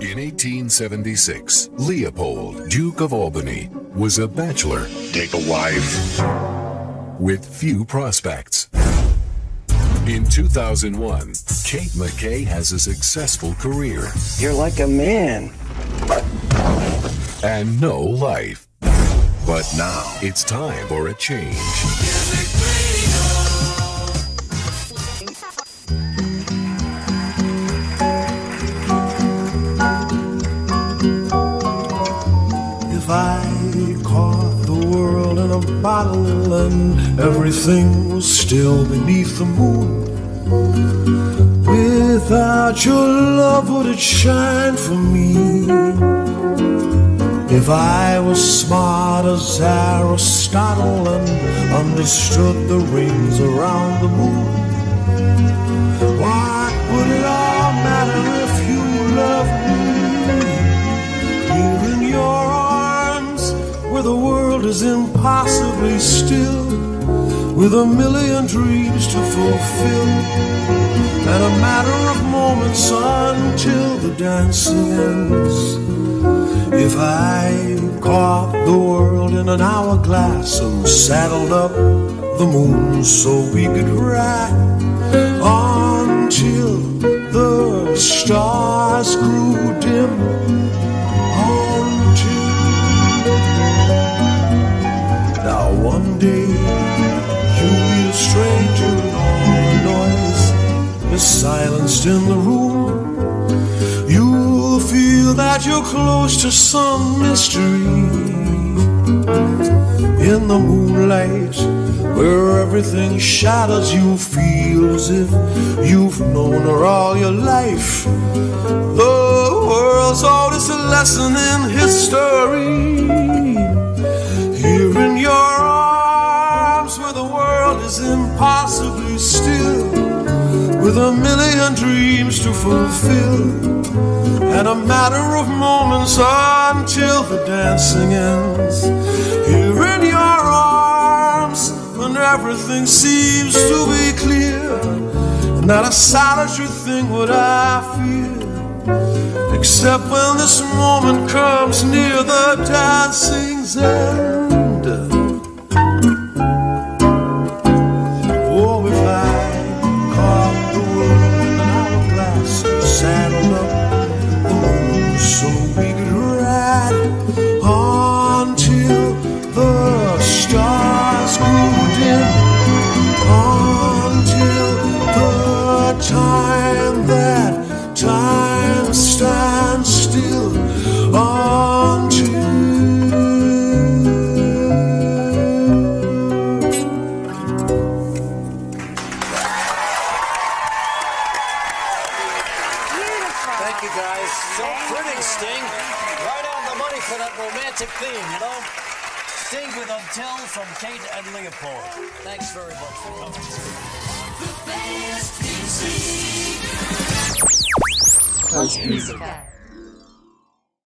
In 1876, Leopold, Duke of Albany, was a bachelor. Take a wife. With few prospects. In 2001, Kate McKay has a successful career. You're like a man. And no life. But now it's time for a change. Bottle and everything was still beneath the moon, without your love, would it shine for me? If I was smart as Aristotle and understood the rings around the moon, is impossibly still, with a million dreams to fulfill, and a matter of moments until the dancing ends. If I caught the world in an hourglass and saddled up the moon so we could ride silenced in the room. You'll feel that you're close to some mystery. In the moonlight where everything shadows you feel as if you've known her all your life. The world's oldest lesson in history million dreams to fulfill and a matter of moments until the dancing ends. Here in your arms, when everything seems to be clear, not a solitary thing would I fear, except when this moment comes near the dancing's end. You guys. So pretty, Sting. Right on the money for that romantic theme, you know? Sting with Until from Kate and Leopold. Thanks very much for coming. Post Musica.